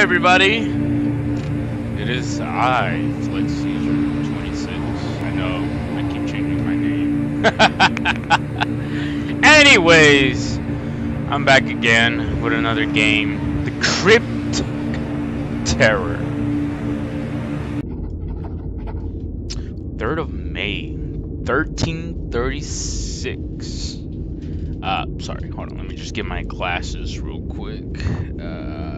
everybody! It is I, Flex Caesar 26. I know, I keep changing my name. Anyways, I'm back again with another game. The Crypt Terror. 3rd of May, 1336. Uh, sorry, hold on, let me just get my glasses real quick. Uh,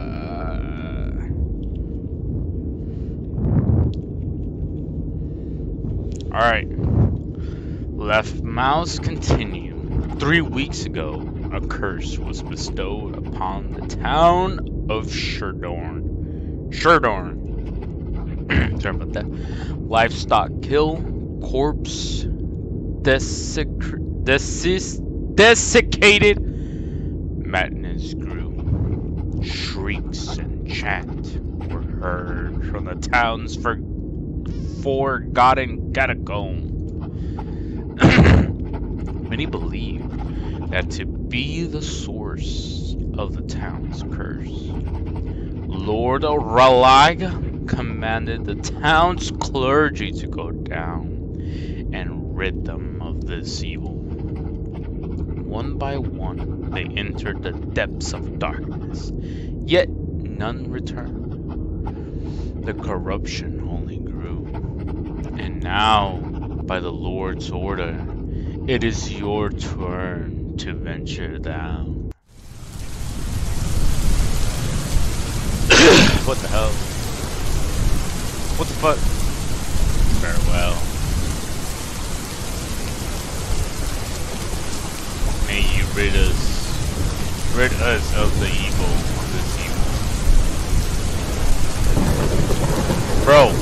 Alright. Left mouse continue. Three weeks ago, a curse was bestowed upon the town of Sherdorn. Sherdorn. Sorry about that. Livestock kill, corpse desec desis desiccated. Madness grew. Shrieks and chant were heard from the town's for forgotten catacomb. Many believe that to be the source of the town's curse, Lord Ralag commanded the town's clergy to go down and rid them of this evil. One by one, they entered the depths of darkness, yet none returned. The corruption. And now, by the Lord's order, it is your turn to venture down. what the hell? What the fuck? Farewell. May you rid us, rid us of the evil, of this evil. Bro,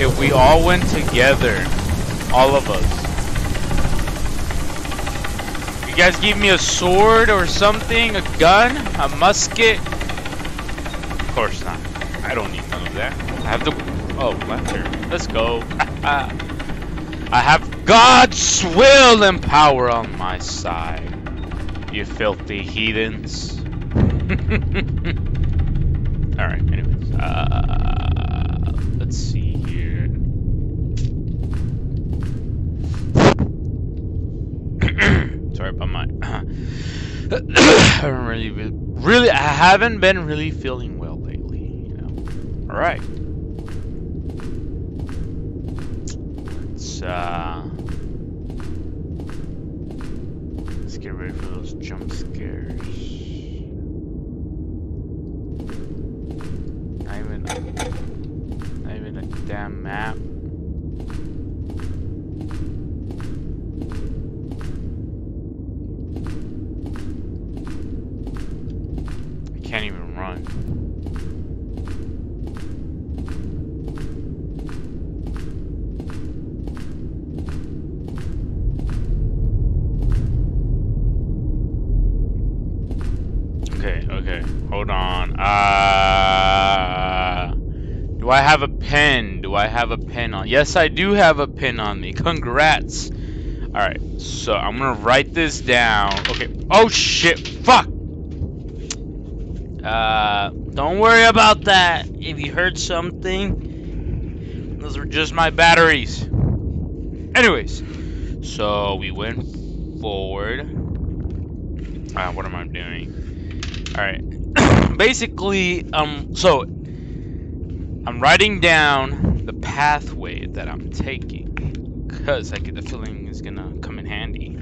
if we all went together, all of us. You guys give me a sword or something, a gun, a musket? Of course not. I don't need none of that. I have the... Oh, lantern. Let's go. I have God's will and power on my side. You filthy heathens. Alright, anyways. Uh, let's see here. Sorry about my... I don't really, really, I haven't been really feeling well lately, you know. Alright. Let's, uh... Let's get ready for those jump scares. Not even, not even a damn map. Have a pen? Do I have a pen on? Yes, I do have a pen on me. Congrats. All right, so I'm gonna write this down. Okay. Oh shit! Fuck. Uh, don't worry about that. If you heard something, those were just my batteries. Anyways, so we went forward. Uh, what am I doing? Alright. Basically, um, so I'm writing down the pathway that I'm taking because I get the feeling it's gonna come in handy.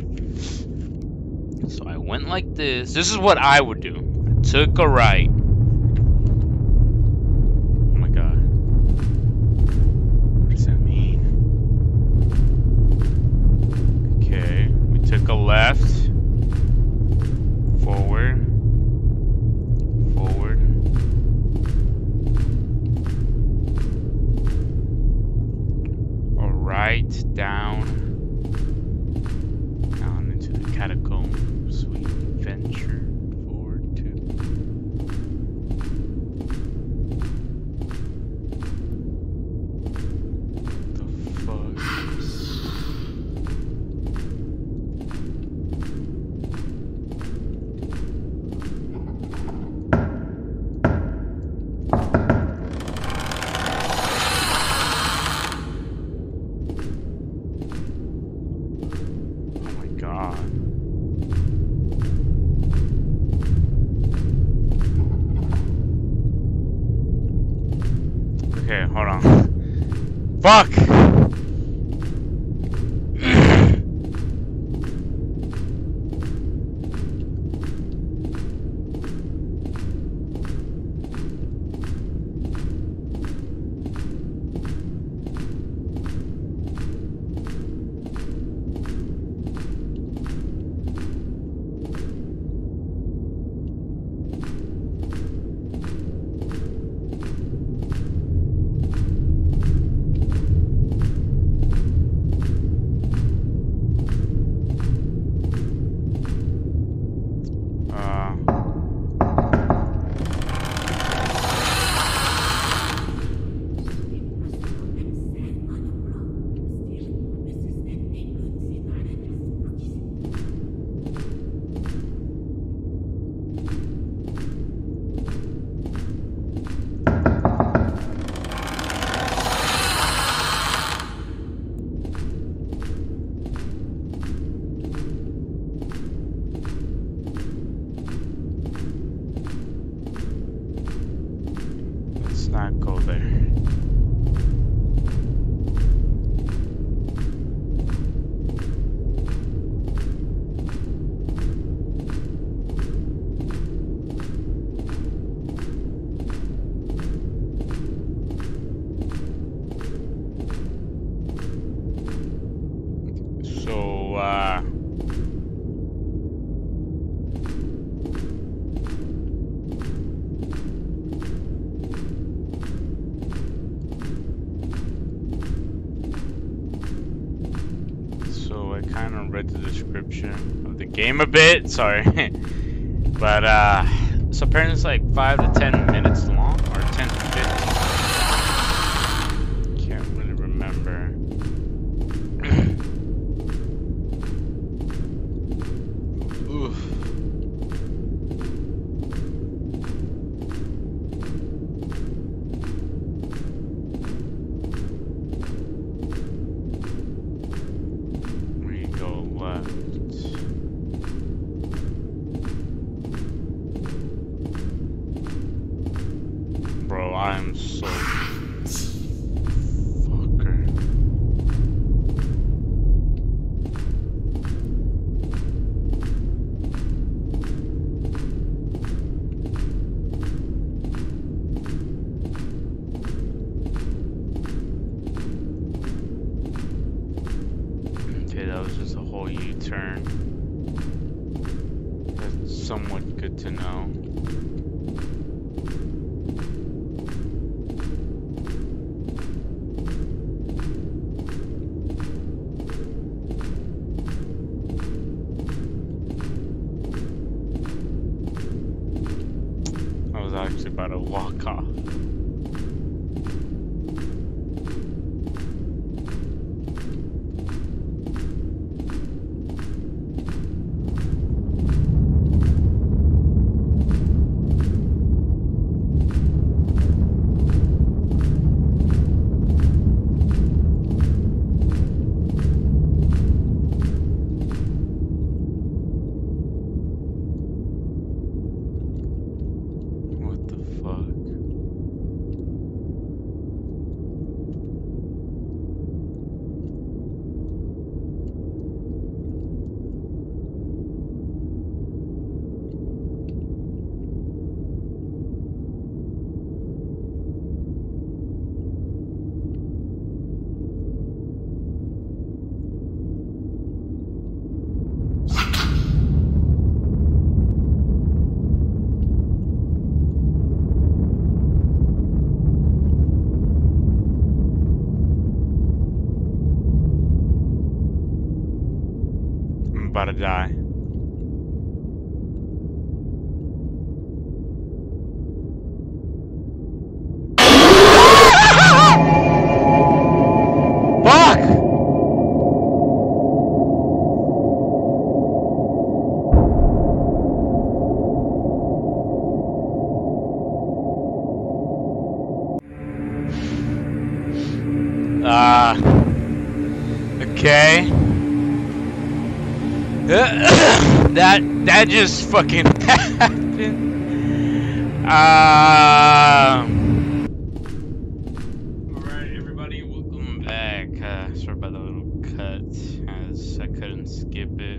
So I went like this. This is what I would do. I took a right. Oh my god. What does that mean? Okay, we took a left. God. Okay, hold on. Fuck! Read the description of the game a bit, sorry. but uh so apparently it's like 5 to 10 minutes actually about to walk off. What the fuck? I'm about to die. that just fucking happened? Uh... Alright, everybody, welcome back. Uh, sorry about the little cut, as I couldn't skip it.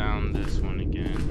down this one again.